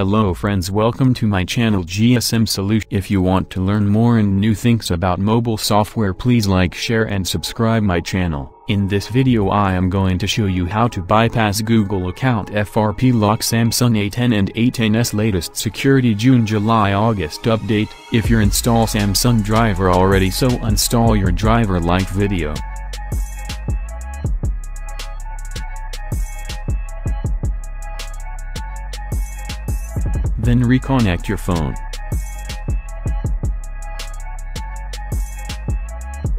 Hello friends welcome to my channel GSM Solution. If you want to learn more and new things about mobile software please like share and subscribe my channel. In this video I am going to show you how to bypass Google account FRP lock Samsung A10 and A10s latest security June July August update. If you install Samsung driver already so install your driver like video. Then reconnect your phone.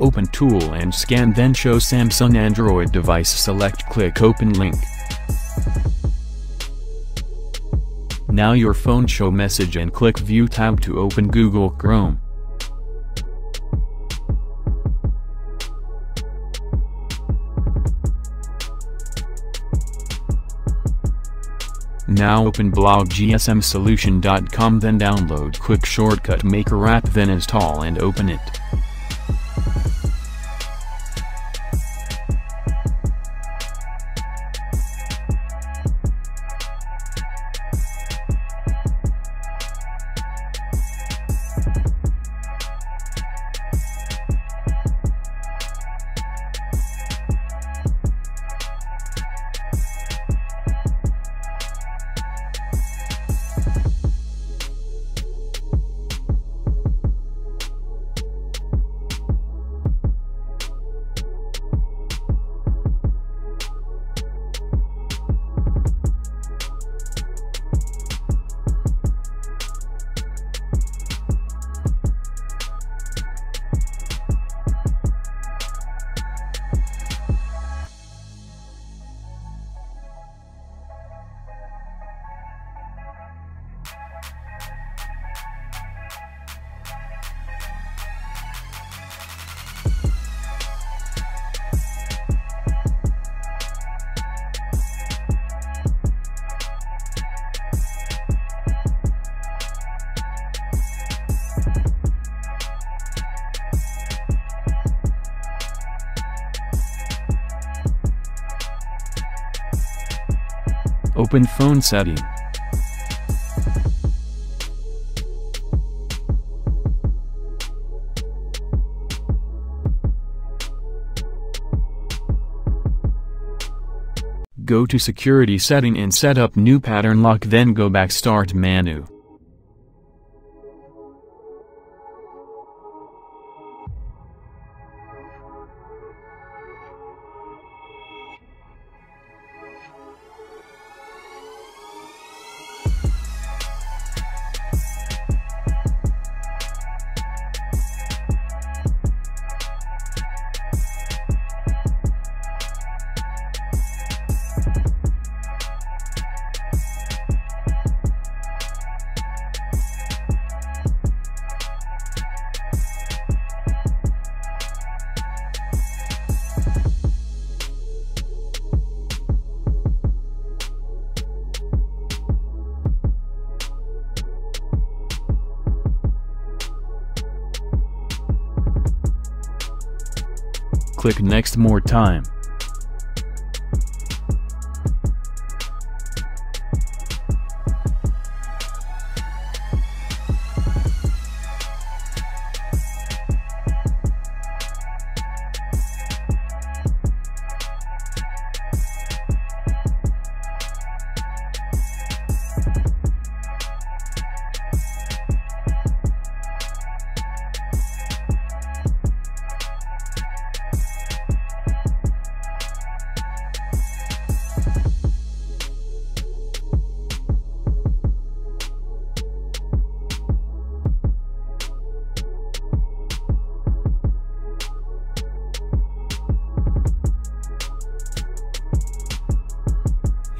Open tool and scan then show Samsung Android device select click open link. Now your phone show message and click view tab to open Google Chrome. Now open blog.gsmsolution.com then download quick shortcut maker app then install and open it. Open phone setting. Go to security setting and set up new pattern lock then go back start menu. Click next more time.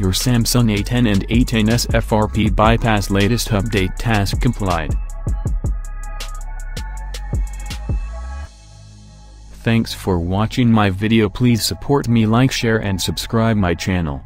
Your Samsung A10 and A10s FRP bypass latest update task complied. Thanks for watching my video please support me like share and subscribe my channel.